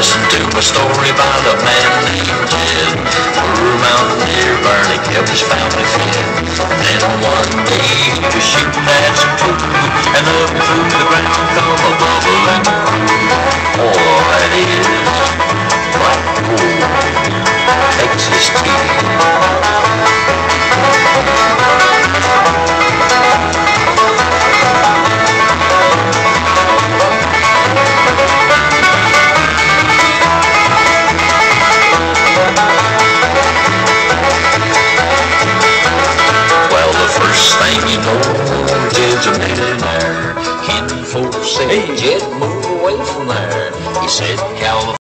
listen to a story about a man named Jim. Through mountaineer Bernie kept his family fed. Then one day the sheep had some and up through the ground come a bubbling pool. Oh, that is it to there. Hen folks said, hey. Jed, move away from there. He said, California.